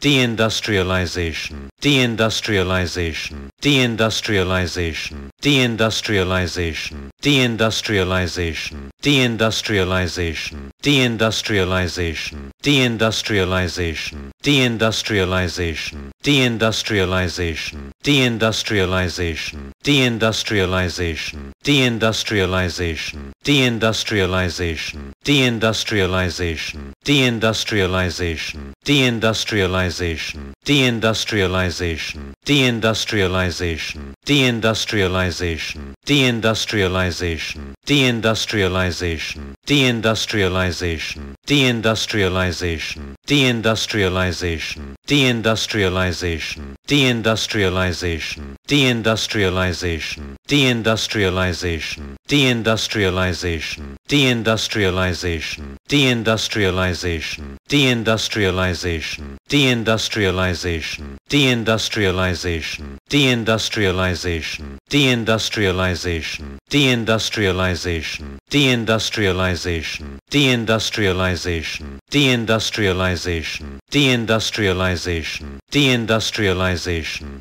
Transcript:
deindustrialization, deindustrialization, deindustrialization, deindustrialization, deindustrialization, deindustrialization, deindustrialization, deindustrialization, deindustrialization, deindustrialization, deindustrialization, deindustrialization, deindustrialization, deindustrialization, deindustrialization, deindustrialization, deindustrialization, deindustrialization, deindustrialization, deindustrialization, deindustrialization, deindustrialization, deindustrialization, deindustrialization, deindustrialization, deindustrialization, deindustrialization, deindustrialization, deindustrialization, deindustrialization, deindustrialization, deindustrialization, deindustrialization, deindustrialization, deindustrialization, deindustrialization, deindustrialization, deindustrialization, deindustrialization, deindustrialization, deindustrialization, deindustrialization, deindustrialization,